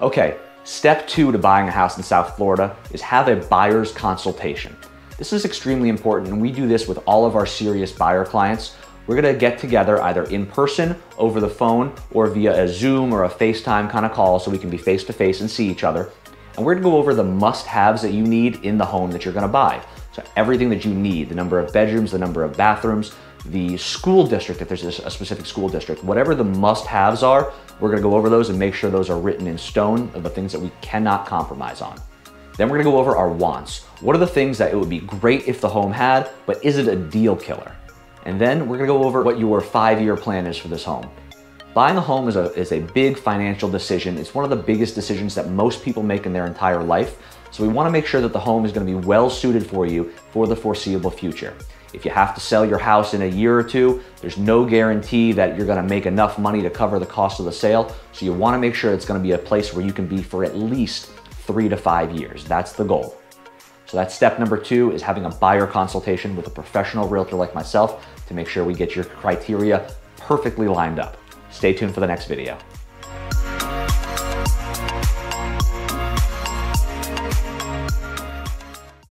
Okay, step two to buying a house in South Florida is have a buyer's consultation. This is extremely important, and we do this with all of our serious buyer clients. We're gonna get together either in person, over the phone, or via a Zoom or a FaceTime kind of call so we can be face to face and see each other. And we're gonna go over the must haves that you need in the home that you're gonna buy. So, everything that you need the number of bedrooms, the number of bathrooms, the school district, if there's a specific school district, whatever the must haves are, we're gonna go over those and make sure those are written in stone of the things that we cannot compromise on. Then we're gonna go over our wants. What are the things that it would be great if the home had, but is it a deal killer? And then we're gonna go over what your five year plan is for this home. Buying a home is a, is a big financial decision. It's one of the biggest decisions that most people make in their entire life. So we wanna make sure that the home is gonna be well suited for you for the foreseeable future. If you have to sell your house in a year or two, there's no guarantee that you're gonna make enough money to cover the cost of the sale. So you wanna make sure it's gonna be a place where you can be for at least three to five years. That's the goal. So that's step number two is having a buyer consultation with a professional realtor like myself to make sure we get your criteria perfectly lined up. Stay tuned for the next video.